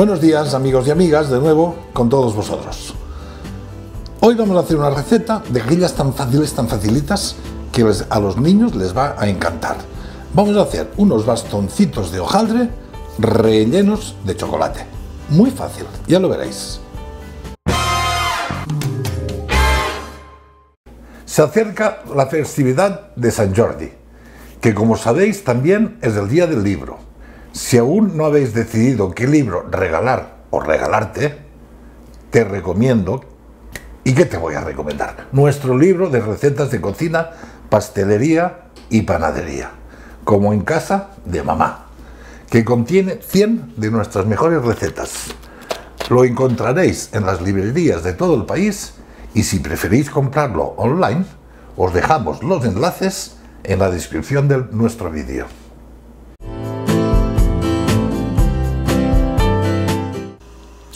Buenos días amigos y amigas, de nuevo con todos vosotros. Hoy vamos a hacer una receta de aquellas tan fáciles, tan facilitas, que a los niños les va a encantar. Vamos a hacer unos bastoncitos de hojaldre rellenos de chocolate. Muy fácil, ya lo veréis. Se acerca la festividad de San Jordi, que como sabéis también es el día del libro. Si aún no habéis decidido qué libro regalar o regalarte, te recomiendo, ¿y qué te voy a recomendar? Nuestro libro de recetas de cocina, pastelería y panadería, como en casa de mamá, que contiene 100 de nuestras mejores recetas. Lo encontraréis en las librerías de todo el país y si preferís comprarlo online, os dejamos los enlaces en la descripción de nuestro vídeo.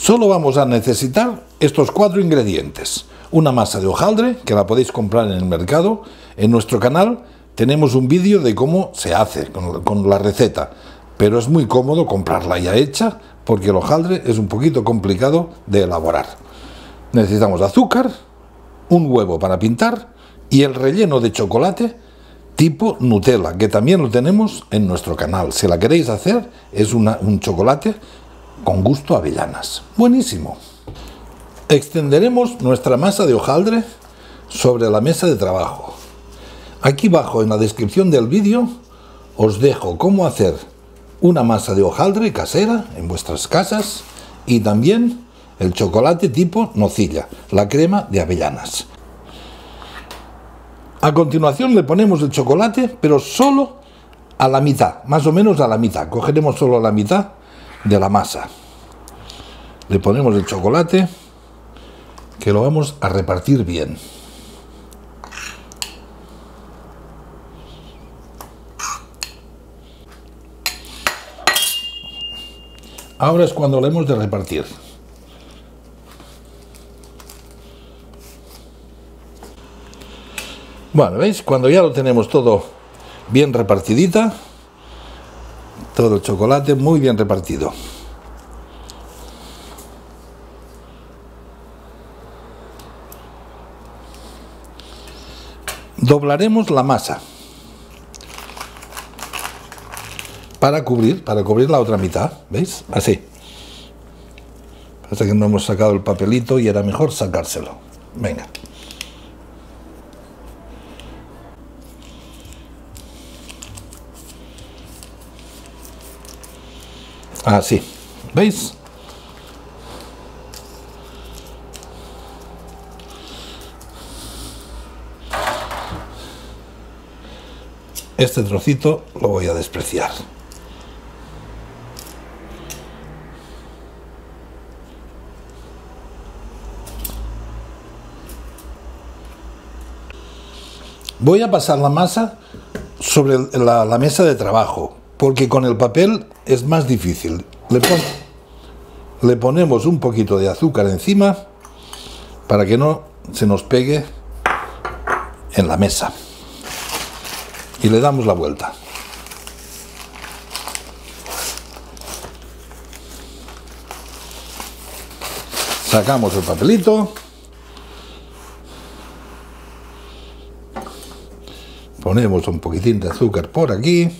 Solo vamos a necesitar estos cuatro ingredientes. Una masa de hojaldre, que la podéis comprar en el mercado. En nuestro canal tenemos un vídeo de cómo se hace con, la receta, pero es muy cómodo comprarla ya hecha porque el hojaldre es un poquito complicado de elaborar. Necesitamos azúcar, un huevo para pintar y el relleno de chocolate tipo Nutella, que también lo tenemos en nuestro canal. Si la queréis hacer, es un chocolate con gusto avellanas. Buenísimo. Extenderemos nuestra masa de hojaldre sobre la mesa de trabajo. Aquí abajo en la descripción del vídeo os dejo cómo hacer una masa de hojaldre casera en vuestras casas y también el chocolate tipo nocilla, la crema de avellanas. A continuación le ponemos el chocolate, pero solo a la mitad, más o menos a la mitad. Cogeremos solo la mitad de la masa. Le ponemos el chocolate que lo vamos a repartir bien. Ahora es cuando lo hemos de repartir. Bueno, ¿veis? Cuando ya lo tenemos todo bien repartidita, todo el chocolate muy bien repartido. Doblaremos la masa para cubrir, para cubrir la otra mitad, ¿veis? Así. Parece que no hemos sacado el papelito y era mejor sacárselo. Venga. Así, ¿veis? Este trocito lo voy a despreciar. Voy a pasar la masa sobre la, la mesa de trabajo porque con el papel es más difícil. Le, ponemos un poquito de azúcar encima para que no se nos pegue en la mesa. Y le damos la vuelta. Sacamos el papelito. Ponemos un poquitín de azúcar por aquí.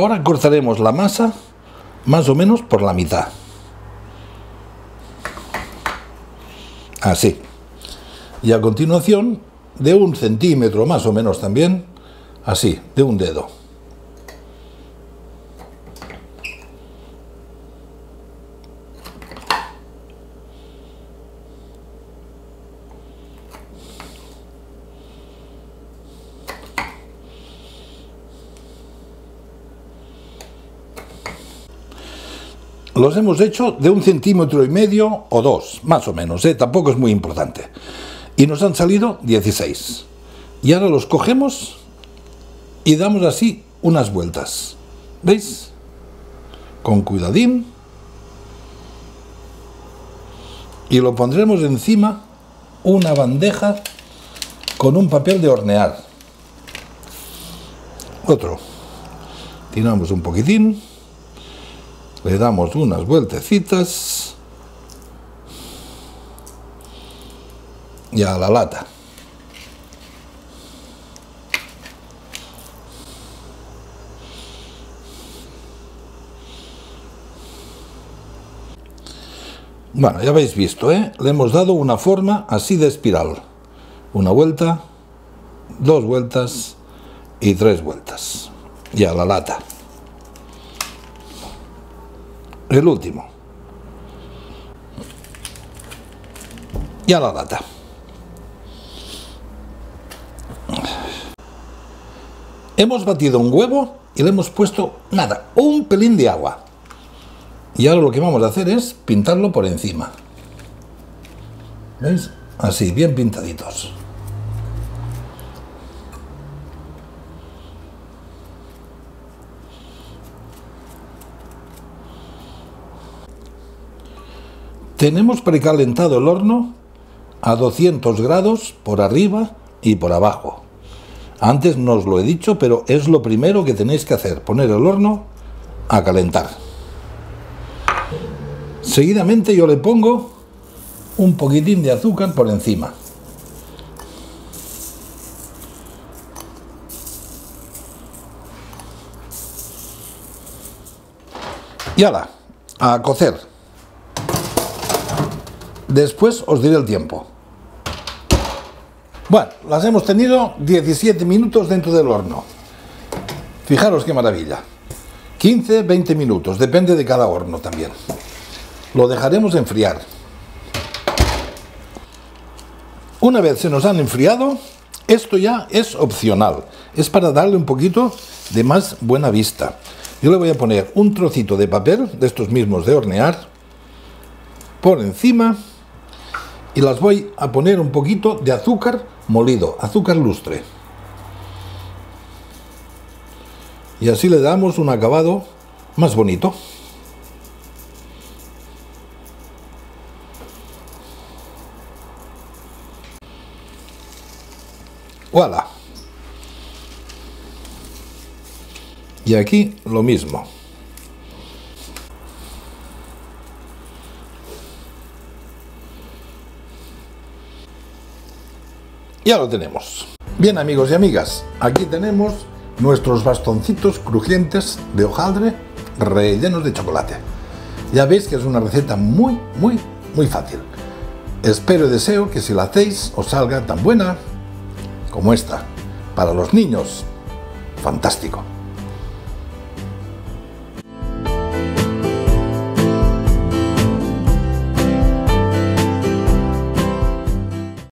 Ahora cortaremos la masa más o menos por la mitad. Así. Y a continuación, de un centímetro más o menos también, así, de un dedo. Los hemos hecho de un centímetro y medio o dos, más o menos, ¿eh? tampoco es muy importante. Y nos han salido 16. Y ahora los cogemos y damos así unas vueltas. ¿Veis? Con cuidadín. Y lo pondremos encima una bandeja con un papel de hornear. Otro. tiramos un poquitín, le damos unas vueltecitas y a la lata. Bueno, ya habéis visto, ¿eh? Le hemos dado una forma así de espiral. Una vuelta, dos vueltas y tres vueltas. Y a la lata. El último. Y a la lata. Hemos batido un huevo y le hemos puesto nada, un pelín de agua. Y ahora lo que vamos a hacer es pintarlo por encima. ¿Veis? Así, bien pintaditos. Tenemos precalentado el horno a 200 grados por arriba y por abajo. Antes no os lo he dicho, pero es lo primero que tenéis que hacer, poner el horno a calentar. Seguidamente yo le pongo un poquitín de azúcar por encima. Y ahora, a cocer. Después os diré el tiempo. Bueno, las hemos tenido 17 minutos dentro del horno. Fijaros qué maravilla. 15, 20 minutos, depende de cada horno también. Lo dejaremos enfriar. Una vez se nos han enfriado, esto ya es opcional. Es para darle un poquito de más buena vista. Yo le voy a poner un trocito de papel, de estos mismos de hornear, por encima y las voy a poner un poquito de azúcar molido, azúcar lustre. Y así le damos un acabado más bonito. Voilà. Y aquí lo mismo. Ya lo tenemos. Bien amigos y amigas, aquí tenemos nuestros bastoncitos crujientes de hojaldre rellenos de chocolate. Ya veis que es una receta muy, muy, muy fácil. Espero y deseo que si la hacéis os salga tan buena como esta. Para los niños, fantástico.